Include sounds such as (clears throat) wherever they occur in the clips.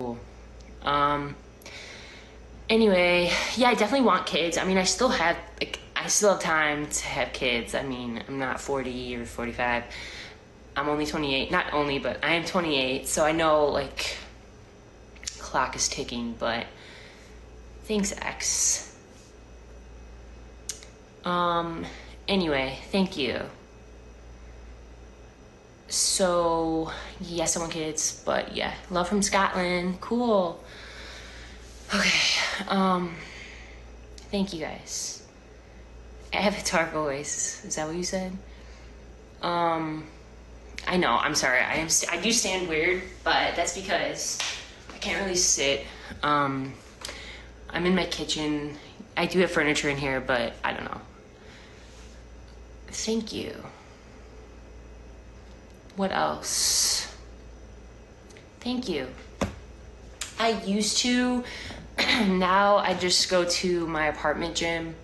cool. Um. Anyway, yeah, I definitely want kids. I mean, I still have like I still have time to have kids. I mean, I'm not 40 or 45. I'm only 28. Not only, but I am 28. So I know like clock is ticking. But thanks, X. Um. Anyway, thank you. So yes, I want kids, but yeah, love from Scotland. Cool. Okay. Um. Thank you guys. Avatar voice. Is that what you said? Um. I know. I'm sorry. I am. St- I do stand weird, but that's because I can't really sit. Um. I'm in my kitchen. I do have furniture in here, but I don't know. Thank you. What else? Thank you. I used to. (clears throat) now I just go to my apartment gym.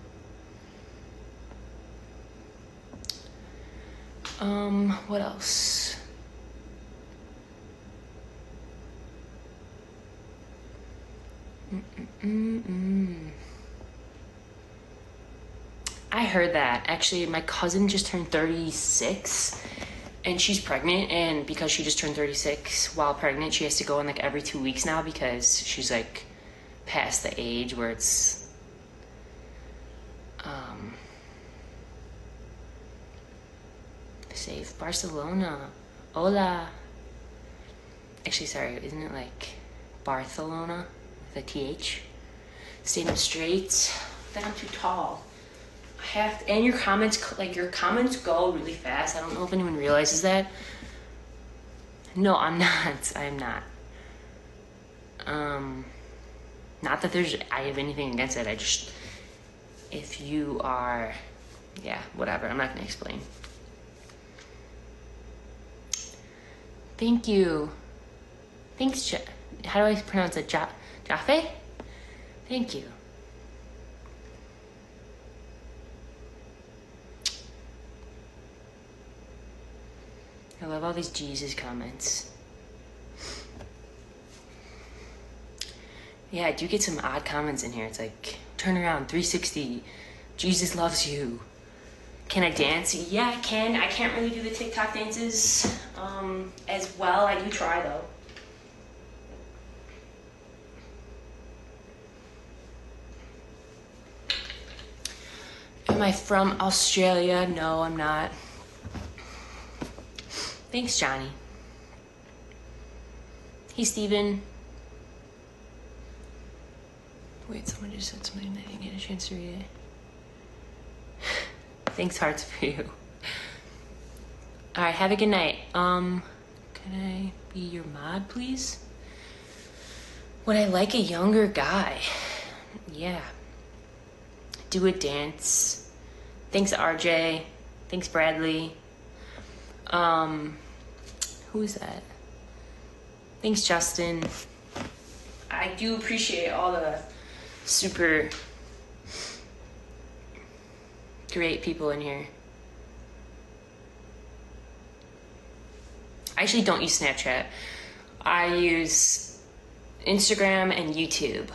Um, what else? Mm-mm-mm-mm. I heard that. Actually, my cousin just turned 36 and she's pregnant and because she just turned 36 while pregnant, she has to go in like every 2 weeks now because she's like past the age where it's um safe Barcelona. Hola. Actually, sorry, isn't it like Barcelona the TH? Stand up straight. Then I'm too tall. And your comments, like your comments go really fast. I don't know if anyone realizes that. No, I'm (laughs) not. I'm not. Um, not that there's I have anything against it. I just if you are, yeah, whatever. I'm not gonna explain. Thank you. Thanks, how do I pronounce it? Ja- Jaffe? Thank you. I love all these Jesus comments. Yeah, I do get some odd comments in here. It's like, turn around, 360. Jesus loves you. Can I dance? Yeah, I can. I can't really do the TikTok dances um, as well. I do try though. Am I from Australia? No, I'm not. Thanks, Johnny. Hey, Steven. Wait, someone just said something and I didn't get a chance to read it. (laughs) Thanks, hearts for you. All right, have a good night. Um, can I be your mod, please? Would I like a younger guy? Yeah. Do a dance. Thanks, RJ. Thanks, Bradley. Um, who is that? Thanks, Justin. I do appreciate all the super great people in here. I actually don't use Snapchat. I use Instagram and YouTube.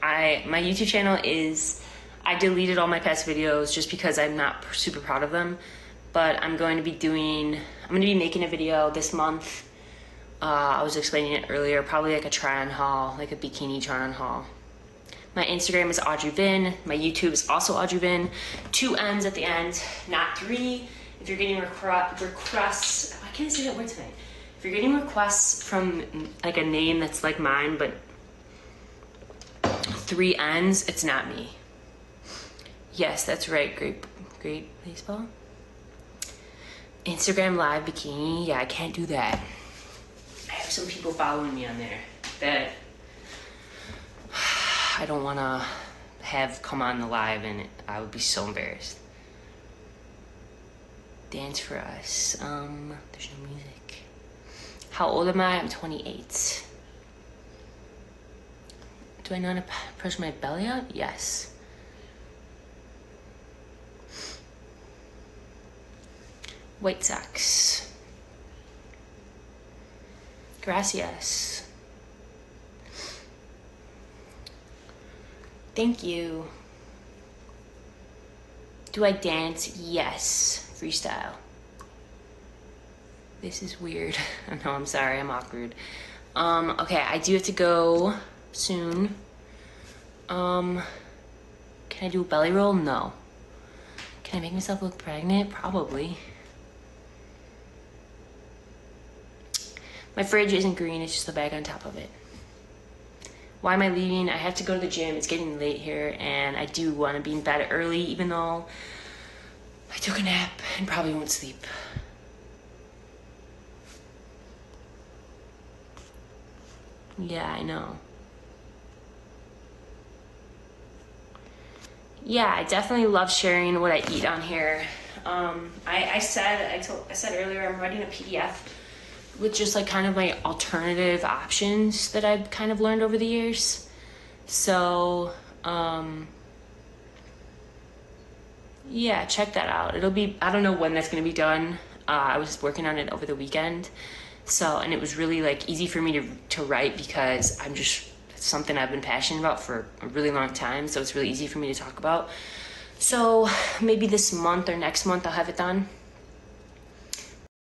I my YouTube channel is I deleted all my past videos just because I'm not super proud of them. But I'm going to be doing I'm going to be making a video this month. Uh, I was explaining it earlier, probably like a try on haul, like a bikini try on haul. My Instagram is Audrey Vin. My YouTube is also Audrey Vin. Two N's at the end, not three. If you're getting requ- requests, I can't say that word tonight. If you're getting requests from like a name that's like mine, but three N's, it's not me. Yes, that's right. Great, great baseball. Instagram live bikini. Yeah, I can't do that. I have some people following me on there that (sighs) I don't want to have come on the live and I would be so embarrassed. Dance for us. Um, there's no music. How old am I? I'm 28. Do I know how to push my belly out? Yes. White Sox. Gracias. Thank you. Do I dance? Yes. Freestyle. This is weird. (laughs) I know, I'm sorry, I'm awkward. Um, okay, I do have to go soon. Um, can I do a belly roll? No. Can I make myself look pregnant? Probably. My fridge isn't green, it's just the bag on top of it. Why am I leaving? I have to go to the gym. It's getting late here, and I do want to be in bed early, even though I took a nap and probably won't sleep. Yeah, I know. Yeah, I definitely love sharing what I eat on here. Um, I, I said I told I said earlier I'm writing a PDF with just like kind of my alternative options that I've kind of learned over the years. So, um, yeah, check that out. It'll be, I don't know when that's going to be done. Uh, I was working on it over the weekend. So, and it was really like easy for me to, to write because I'm just something I've been passionate about for a really long time. So it's really easy for me to talk about. So maybe this month or next month I'll have it done.